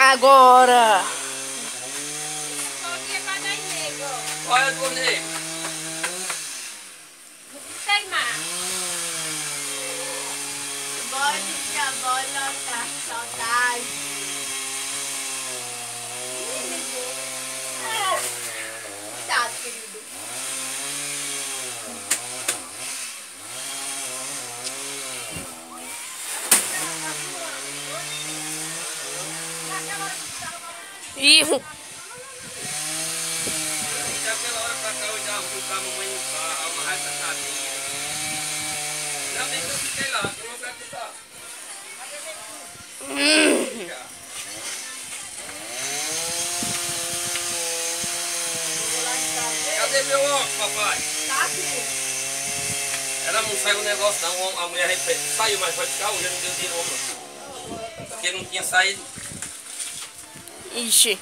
Agora. Olha do nego. Tem mais. Pode que a tá. Já. Cadê meu óculos, papai? Tá, querido. Ela não saiu o negócio não, a mulher saiu, mas pode ficar hoje, não deu de novo. Porque não tinha saído. 一起